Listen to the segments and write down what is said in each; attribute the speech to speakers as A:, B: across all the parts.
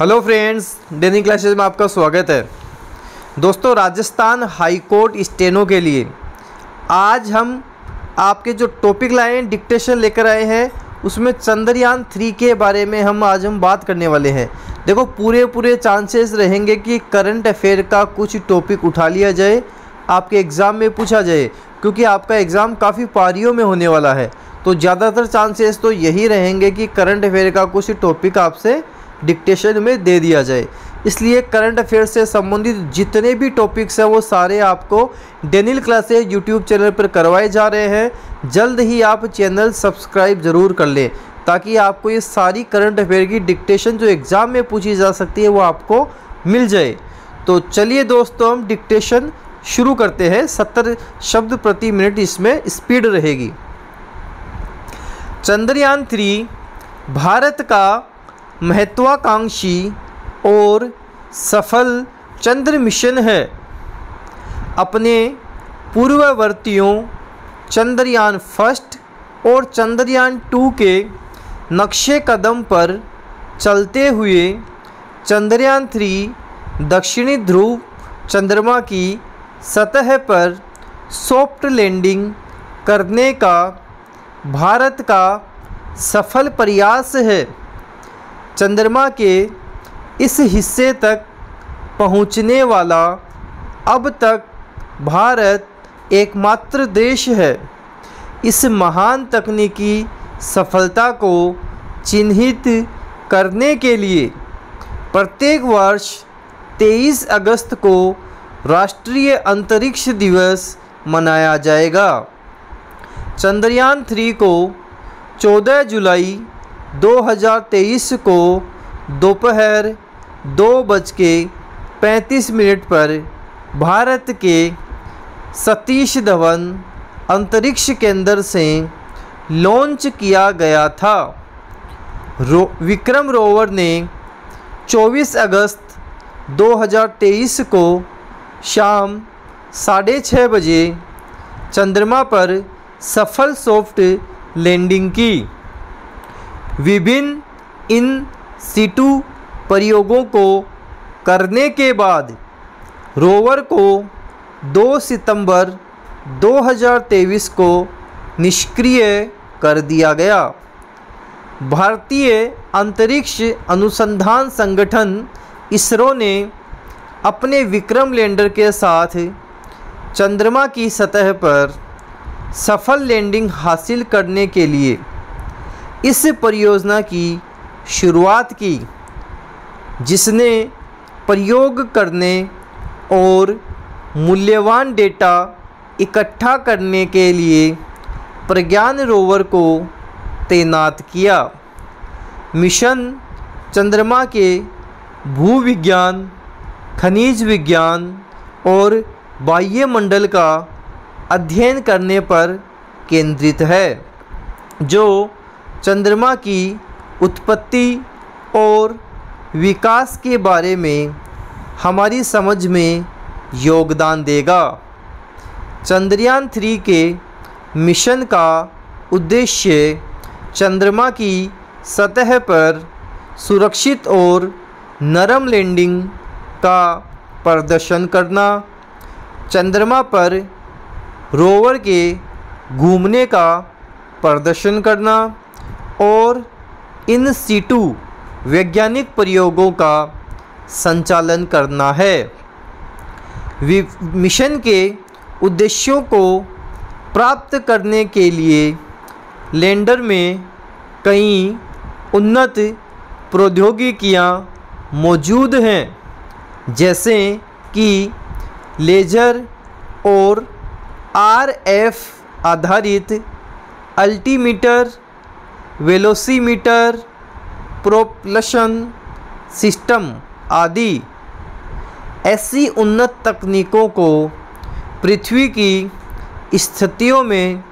A: Hello friends, डेनिंग classes में आपका स्वागत है। दोस्तों, राजस्थान हाई कोर्ट स्टेनो के लिए आज हम आपके जो टॉपिक लाए हैं डिक्टेशन लेकर आए हैं, उसमें चंद्रयान थ्री के बारे में हम आज हम बात करने वाले हैं। देखो पूरे पूरे चांसेस रहेंगे कि करंट अफेयर का कुछ टॉपिक उठा लिया जाए, आपके एग्ज़ाम में पूछा जाए, क्योंकि आपका एग्ज़ाम काफ़ी पारियों में होने वाला है। तो ज़्यादातर चांसेस तो यही रहेंगे कि करंट अफेयर का कुछ टॉपिक आपसे डिक्टेशन में दे दिया जाए। इसलिए करंट अफेयर से संबंधित जितने भी टॉपिक्स हैं, वो सारे आपको डेनिल क्लासेज यूट्यूब चैनल पर करवाए जा रहे हैं। जल्द ही आप चैनल सब्सक्राइब ज़रूर कर लें, ताकि आपको ये सारी करंट अफेयर की डिक्टेशन जो एग्ज़ाम में पूछी जा सकती है, वो आपको मिल जाए। तो चलिए दोस्तों, हम डिक्टेशन शुरू करते हैं। सत्तर शब्द प्रति मिनट इसमें स्पीड रहेगी। चंद्रयान थ्री भारत का महत्वाकांक्षी और सफल चंद्र मिशन है। अपने पूर्ववर्तियों, चंद्रयान फ़र्स्ट और चंद्रयान टू के नक्शे कदम पर चलते हुए चंद्रयान थ्री दक्षिणी ध्रुव चंद्रमा की सतह पर सॉफ्ट लैंडिंग करने का भारत का सफल प्रयास है। चंद्रमा के इस हिस्से तक पहुँचने वाला अब तक भारत एकमात्र देश है। इस महान तकनीकी सफलता को चिन्हित करने के लिए प्रत्येक वर्ष 23 अगस्त को राष्ट्रीय अंतरिक्ष दिवस मनाया जाएगा। चंद्रयान थ्री को 14 जुलाई 2023 को दोपहर दो बज के पैंतीस मिनट पर भारत के सतीश धवन अंतरिक्ष केंद्र से लॉन्च किया गया था। रो, विक्रम रोवर ने 24 अगस्त 2023 को शाम साढ़े छः बजे चंद्रमा पर सफल सॉफ्ट लैंडिंग की। विभिन्न इन सीटू प्रयोगों को करने के बाद रोवर को 2 सितंबर 2023 को निष्क्रिय कर दिया गया। भारतीय अंतरिक्ष अनुसंधान संगठन इसरो ने अपने विक्रम लैंडर के साथ चंद्रमा की सतह पर सफल लैंडिंग हासिल करने के लिए इस परियोजना की शुरुआत की, जिसने प्रयोग करने और मूल्यवान डेटा इकट्ठा करने के लिए प्रज्ञान रोवर को तैनात किया। मिशन चंद्रमा के भूविज्ञान, खनिज विज्ञान और वायुमंडल का अध्ययन करने पर केंद्रित है, जो चंद्रमा की उत्पत्ति और विकास के बारे में हमारी समझ में योगदान देगा। चंद्रयान थ्री के मिशन का उद्देश्य चंद्रमा की सतह पर सुरक्षित और नरम लैंडिंग का प्रदर्शन करना, चंद्रमा पर रोवर के घूमने का प्रदर्शन करना और इन सीटू वैज्ञानिक प्रयोगों का संचालन करना है। मिशन के उद्देश्यों को प्राप्त करने के लिए लैंडर में कई उन्नत प्रौद्योगिकियाँ मौजूद हैं, जैसे कि लेज़र और आरएफ आधारित अल्टीमीटर वेलोसीमीटर, प्रोपल्शन सिस्टम आदि। ऐसी उन्नत तकनीकों को पृथ्वी की स्थितियों में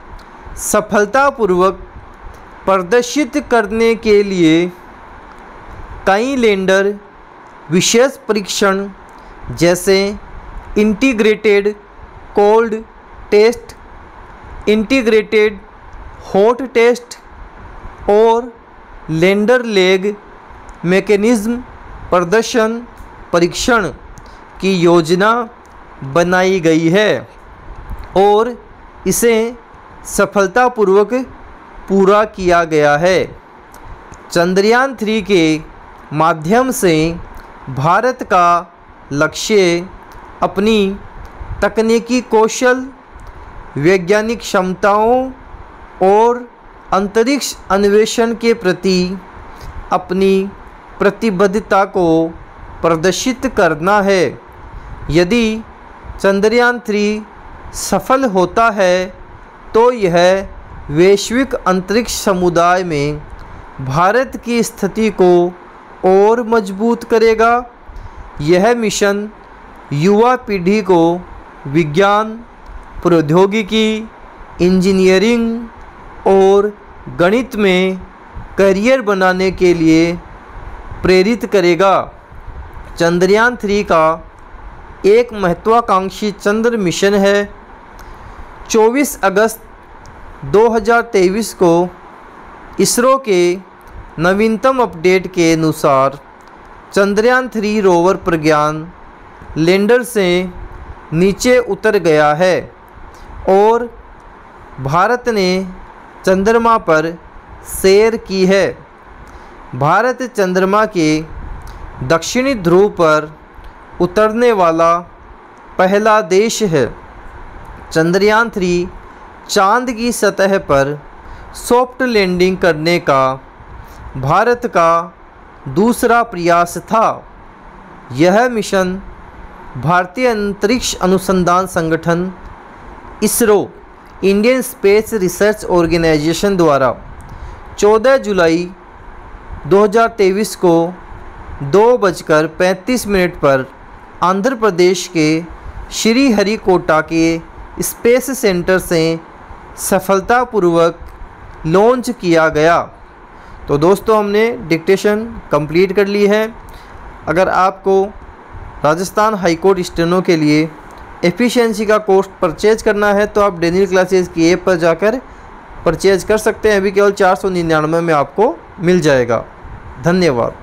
A: सफलतापूर्वक प्रदर्शित करने के लिए कई लैंडर विशेष परीक्षण जैसे integrated cold test, integrated hot test और लेंडर लेग मैकेनिज़्म प्रदर्शन परीक्षण की योजना बनाई गई है और इसे सफलतापूर्वक पूरा किया गया है। चंद्रयान थ्री के माध्यम से भारत का लक्ष्य अपनी तकनीकी कौशल, वैज्ञानिक क्षमताओं और अंतरिक्ष अन्वेषण के प्रति अपनी प्रतिबद्धता को प्रदर्शित करना है। यदि चंद्रयान थ्री सफल होता है तो यह वैश्विक अंतरिक्ष समुदाय में भारत की स्थिति को और मज़बूत करेगा। यह मिशन युवा पीढ़ी को विज्ञान, प्रौद्योगिकी, इंजीनियरिंग और गणित में करियर बनाने के लिए प्रेरित करेगा। चंद्रयान थ्री का एक महत्वाकांक्षी चंद्र मिशन है। 24 अगस्त 2023 को इसरो के नवीनतम अपडेट के अनुसार Chandrayaan three rover Pragyan lander से नीचे उतर गया है और भारत ने चंद्रमा पर सैर की है। भारत चंद्रमा के दक्षिणी ध्रुव पर उतरने वाला पहला देश है। चंद्रयान थ्री चाँद की सतह पर सॉफ्ट लैंडिंग करने का भारत का दूसरा प्रयास था। यह मिशन भारतीय अंतरिक्ष अनुसंधान संगठन ISRO Indian Space Research Organisation द्वारा 14 जुलाई 2023 को दो बजकर पैंतीस मिनट पर आंध्र प्रदेश के श्री हरिकोटा के स्पेस सेंटर से सफलतापूर्वक लॉन्च किया गया। तो दोस्तों, हमने डिक्टेशन कंप्लीट कर ली है। अगर आपको राजस्थान हाईकोर्ट स्टेनो के लिए एफिशिएंसी का कोर्स परचेज करना है तो आप डेनियल क्लासेस की ऐप पर जाकर परचेज कर सकते हैं। अभी केवल चार सौ निन्यानवे में आपको मिल जाएगा। धन्यवाद।